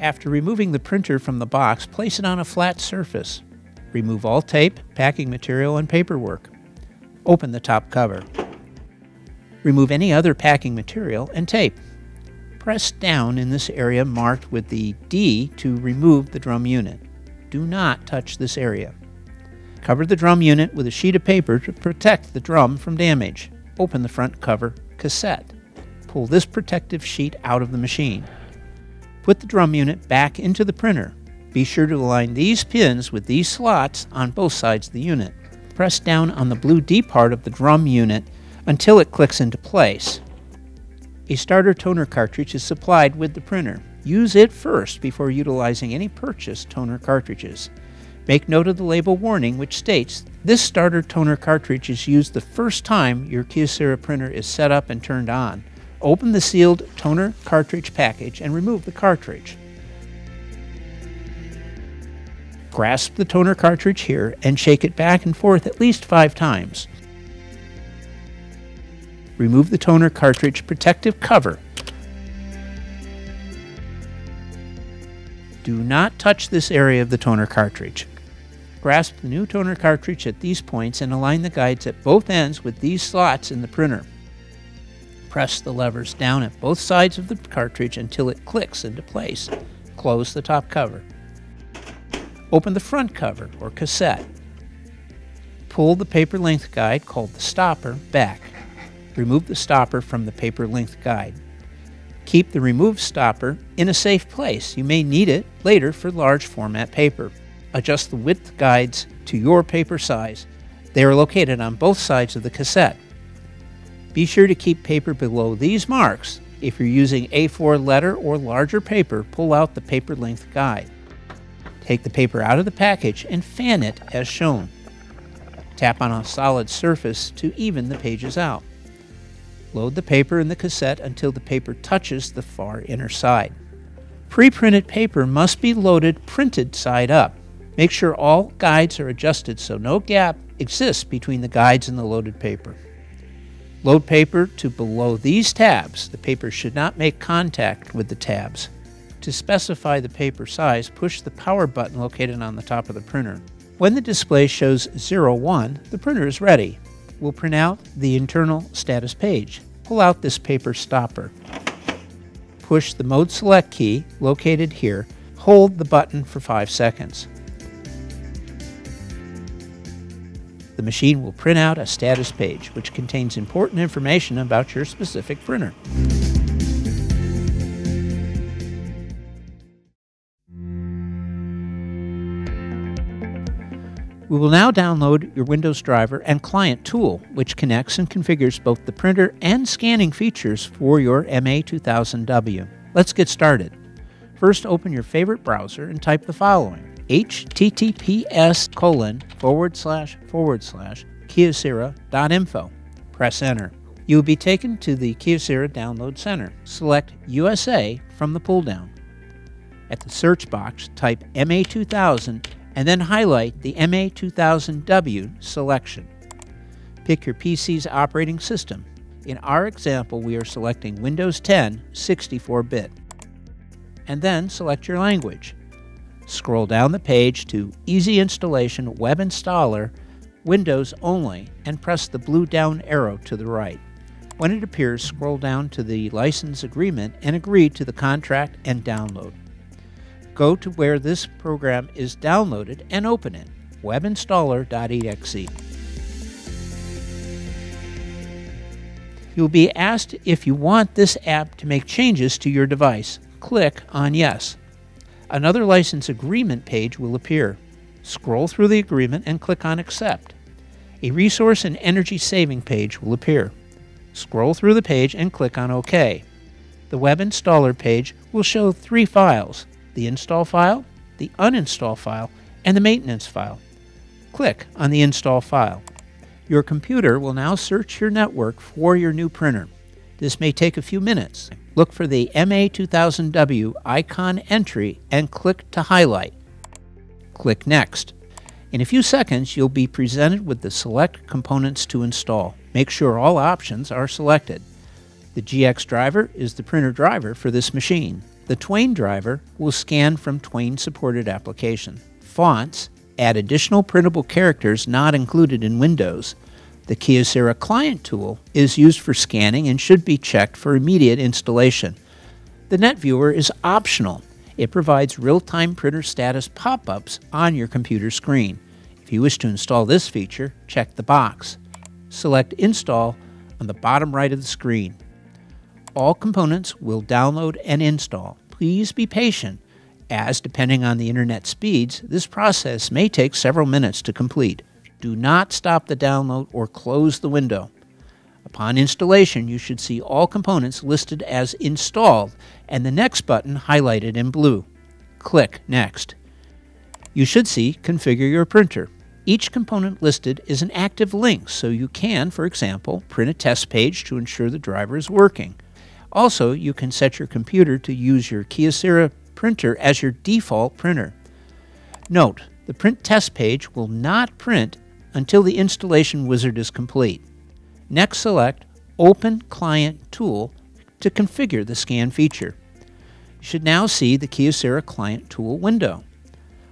After removing the printer from the box, place it on a flat surface. Remove all tape, packing material, and paperwork. Open the top cover. Remove any other packing material and tape. Press down in this area marked with the D to remove the drum unit. Do not touch this area. Cover the drum unit with a sheet of paper to protect the drum from damage. Open the front cover cassette. Pull this protective sheet out of the machine. Put the drum unit back into the printer. Be sure to align these pins with these slots on both sides of the unit. Press down on the blue D part of the drum unit until it clicks into place. A starter toner cartridge is supplied with the printer. Use it first before utilizing any purchased toner cartridges. Make note of the label warning which states this starter toner cartridge is used the first time your Kyocera printer is set up and turned on. Open the sealed toner cartridge package and remove the cartridge. Grasp the toner cartridge here and shake it back and forth at least five times. Remove the toner cartridge protective cover. Do not touch this area of the toner cartridge. Grasp the new toner cartridge at these points and align the guides at both ends with these slots in the printer. Press the levers down at both sides of the cartridge until it clicks into place. Close the top cover. Open the front cover or cassette. Pull the paper length guide called the stopper back. Remove the stopper from the paper length guide. Keep the removed stopper in a safe place. You may need it later for large format paper. Adjust the width guides to your paper size. They are located on both sides of the cassette. Be sure to keep paper below these marks. If you're using A4 letter or larger paper, pull out the paper length guide. Take the paper out of the package and fan it as shown. Tap on a solid surface to even the pages out. Load the paper in the cassette until the paper touches the far inner side. Pre-printed paper must be loaded printed side up. Make sure all guides are adjusted so no gap exists between the guides and the loaded paper. Load paper to below these tabs. The paper should not make contact with the tabs. To specify the paper size, push the power button located on the top of the printer. When the display shows 01, the printer is ready. We'll print out the internal status page. Pull out this paper stopper. Push the mode select key located here. Hold the button for 5 seconds. The machine will print out a status page which contains important information about your specific printer. We will now download your Windows driver and client tool, which connects and configures both the printer and scanning features for your MA2000W. Let's get started. First, open your favorite browser and type the following https colon forward slash forward slash kyocera.info. Press enter. You will be taken to the Kyocera Download Center. Select USA from the pull down. At the search box, type MA2000 and then highlight the MA2000W selection. Pick your PC's operating system. In our example, we are selecting Windows 10 64 bit. And then select your language. Scroll down the page to Easy Installation Web Installer, Windows Only, and press the blue down arrow to the right. When it appears, scroll down to the license agreement and agree to the contract and download. Go to where this program is downloaded and open it, webinstaller.exe. You'll be asked if you want this app to make changes to your device. Click on Yes. Another license agreement page will appear. Scroll through the agreement and click on Accept. A resource and energy saving page will appear. Scroll through the page and click on OK. The web installer page will show three files the install file, the uninstall file, and the maintenance file. Click on the install file. Your computer will now search your network for your new printer. This may take a few minutes look for the MA2000W icon entry and click to highlight. Click Next. In a few seconds, you'll be presented with the select components to install. Make sure all options are selected. The GX driver is the printer driver for this machine. The Twain driver will scan from Twain supported application. Fonts add additional printable characters not included in Windows. The Kyocera Client tool is used for scanning and should be checked for immediate installation. The NetViewer is optional. It provides real-time printer status pop-ups on your computer screen. If you wish to install this feature, check the box. Select Install on the bottom right of the screen. All components will download and install. Please be patient, as depending on the internet speeds, this process may take several minutes to complete. Do not stop the download or close the window. Upon installation, you should see all components listed as installed and the Next button highlighted in blue. Click Next. You should see Configure your printer. Each component listed is an active link, so you can, for example, print a test page to ensure the driver is working. Also, you can set your computer to use your Kyocera printer as your default printer. Note, the print test page will not print until the installation wizard is complete. Next select Open Client Tool to configure the scan feature. You should now see the Kyocera Client Tool window.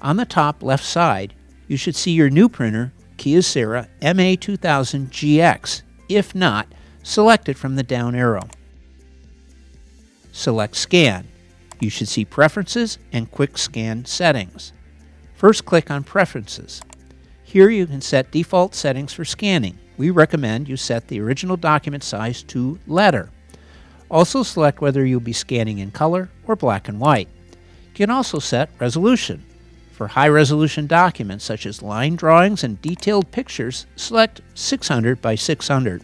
On the top left side, you should see your new printer, Kyocera MA2000GX. If not, select it from the down arrow. Select Scan. You should see Preferences and Quick Scan Settings. First click on Preferences. Here you can set default settings for scanning. We recommend you set the original document size to letter. Also select whether you'll be scanning in color or black and white. You can also set resolution. For high resolution documents such as line drawings and detailed pictures, select 600 by 600.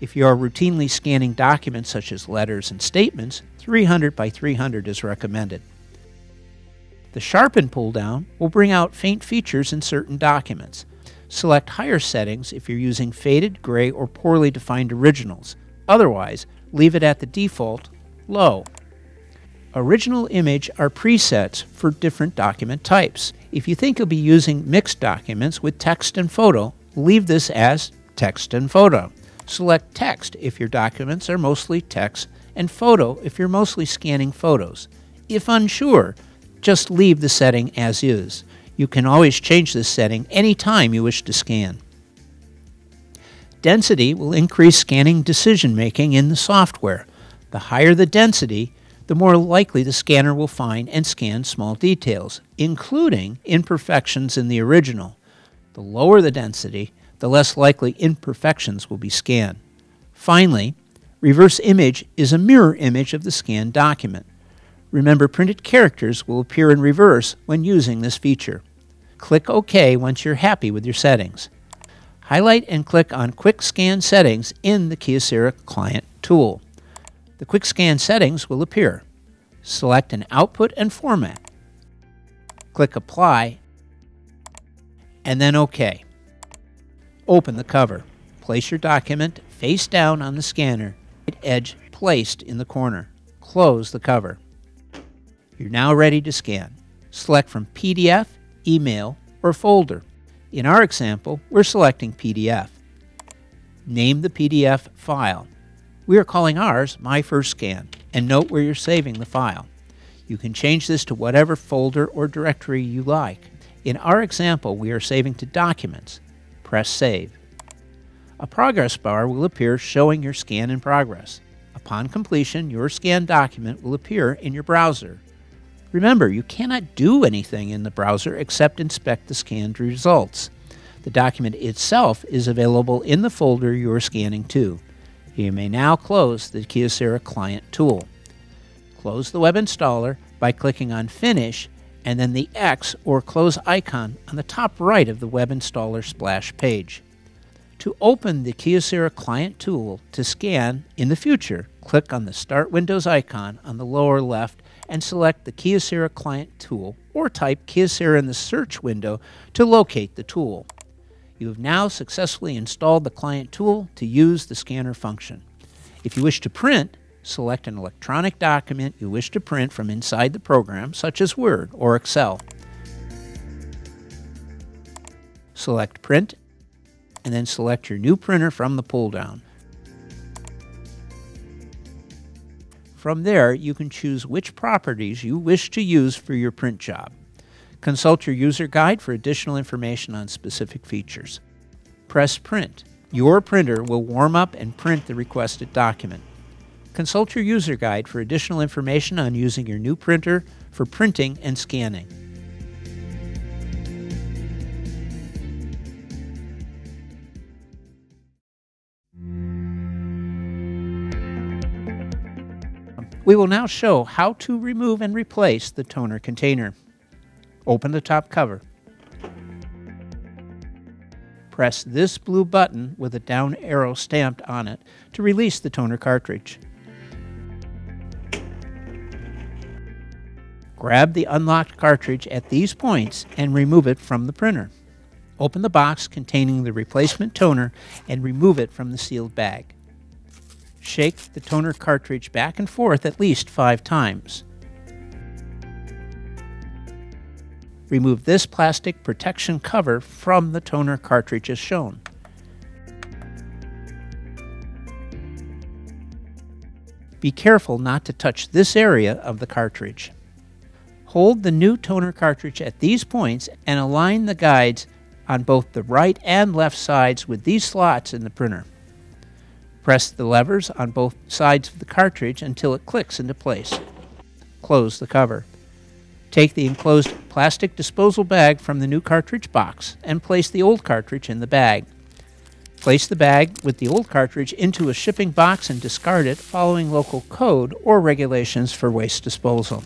If you are routinely scanning documents such as letters and statements, 300 by 300 is recommended. The Sharpen pull-down will bring out faint features in certain documents. Select higher settings if you're using faded, gray, or poorly defined originals. Otherwise, leave it at the default, low. Original image are presets for different document types. If you think you'll be using mixed documents with text and photo, leave this as text and photo. Select text if your documents are mostly text and photo if you're mostly scanning photos. If unsure, just leave the setting as is. You can always change this setting anytime you wish to scan. Density will increase scanning decision making in the software. The higher the density, the more likely the scanner will find and scan small details, including imperfections in the original. The lower the density, the less likely imperfections will be scanned. Finally, reverse image is a mirror image of the scanned document. Remember, printed characters will appear in reverse when using this feature. Click OK once you're happy with your settings. Highlight and click on Quick Scan Settings in the Kyocera Client tool. The Quick Scan settings will appear. Select an output and format. Click Apply and then OK. Open the cover. Place your document face down on the scanner, edge placed in the corner. Close the cover. You're now ready to scan. Select from PDF, email, or folder. In our example, we're selecting PDF. Name the PDF file. We are calling ours My First Scan, and note where you're saving the file. You can change this to whatever folder or directory you like. In our example, we are saving to Documents. Press Save. A progress bar will appear showing your scan in progress. Upon completion, your scanned document will appear in your browser. Remember, you cannot do anything in the browser except inspect the scanned results. The document itself is available in the folder you are scanning to. You may now close the Kyocera Client tool. Close the web installer by clicking on Finish and then the X or Close icon on the top right of the web installer splash page. To open the Kyocera Client tool to scan in the future, click on the Start Windows icon on the lower left and select the Kyocera Client tool or type Kyocera in the search window to locate the tool. You have now successfully installed the client tool to use the scanner function. If you wish to print, select an electronic document you wish to print from inside the program, such as Word or Excel. Select Print, and then select your new printer from the pull-down. From there, you can choose which properties you wish to use for your print job. Consult your user guide for additional information on specific features. Press Print. Your printer will warm up and print the requested document. Consult your user guide for additional information on using your new printer for printing and scanning. We will now show how to remove and replace the toner container. Open the top cover. Press this blue button with a down arrow stamped on it to release the toner cartridge. Grab the unlocked cartridge at these points and remove it from the printer. Open the box containing the replacement toner and remove it from the sealed bag. Shake the toner cartridge back and forth at least five times. Remove this plastic protection cover from the toner cartridge as shown. Be careful not to touch this area of the cartridge. Hold the new toner cartridge at these points and align the guides on both the right and left sides with these slots in the printer. Press the levers on both sides of the cartridge until it clicks into place. Close the cover. Take the enclosed plastic disposal bag from the new cartridge box and place the old cartridge in the bag. Place the bag with the old cartridge into a shipping box and discard it following local code or regulations for waste disposal.